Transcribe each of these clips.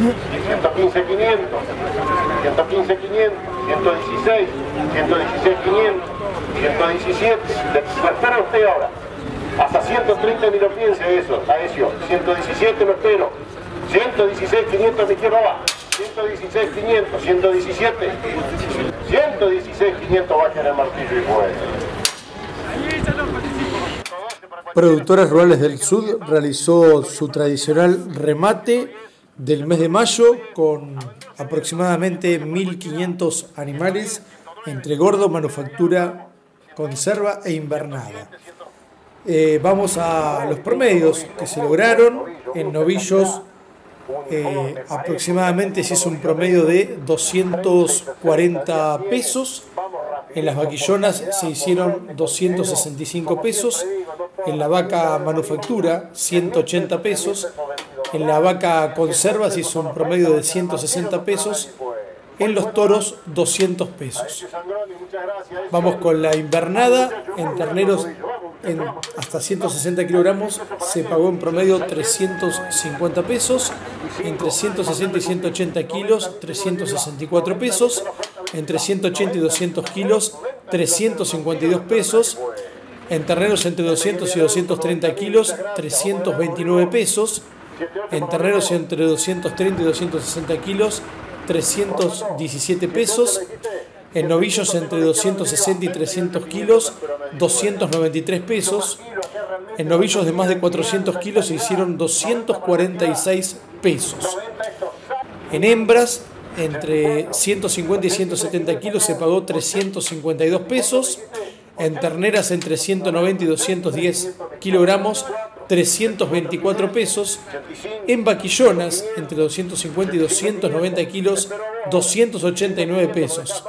115 500, 115 500, 116, 116 500, 117, espera usted ahora, hasta 130 ni lo piense eso, a eso, 117 lo espero, 116 500 mi izquierda va, 116 500, 117, 116 500 va a querer martillo y fuego. Productoras Rurales del Sur realizó su tradicional remate del mes de mayo con aproximadamente 1.500 animales entre gordo, manufactura, conserva e invernada. Eh, vamos a los promedios que se lograron en novillos. Eh, aproximadamente se hizo un promedio de 240 pesos. En las vaquillonas se hicieron 265 pesos en la vaca manufactura 180 pesos, en la vaca conserva se hizo un promedio de 160 pesos, en los toros 200 pesos. Vamos con la invernada, en terneros en hasta 160 kilogramos se pagó en promedio 350 pesos, entre 160 y 180 kilos 364 pesos, entre 180 y 200 kilos 352 pesos, en terrenos entre 200 y 230 kilos, 329 pesos. En terrenos entre 230 y 260 kilos, 317 pesos. En novillos entre 260 y 300 kilos, 293 pesos. En novillos de más de 400 kilos se hicieron 246 pesos. En hembras, entre 150 y 170 kilos se pagó 352 pesos en terneras entre 190 y 210 kilogramos, 324 pesos, en vaquillonas entre 250 y 290 kilos, 289 pesos.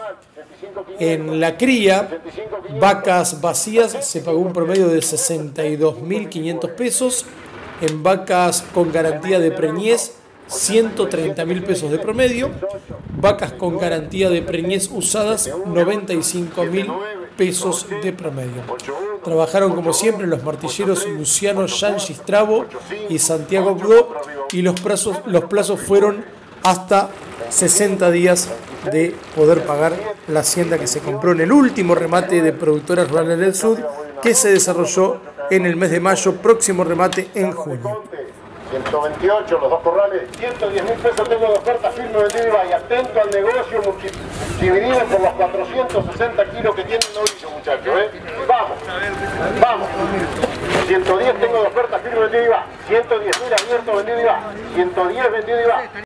En la cría, vacas vacías se pagó un promedio de 62.500 pesos, en vacas con garantía de preñez 130 mil pesos de promedio, vacas con garantía de preñez usadas 95 mil pesos de promedio. Trabajaron como siempre los martilleros Luciano Yanchis Trabo y Santiago Bro y los plazos, los plazos fueron hasta 60 días de poder pagar la hacienda que se compró en el último remate de productoras rurales del sur que se desarrolló en el mes de mayo, próximo remate en junio. 128 los dos corrales, 110 mil pesos tengo de oferta firme vendido y atento al negocio, dividido por los 460 kilos que tiene el novillo, muchachos, ¿eh? Vamos, vamos. 110 tengo de oferta firme vendido y va, 110 mil abierto vendido y va, 110 vendido y va.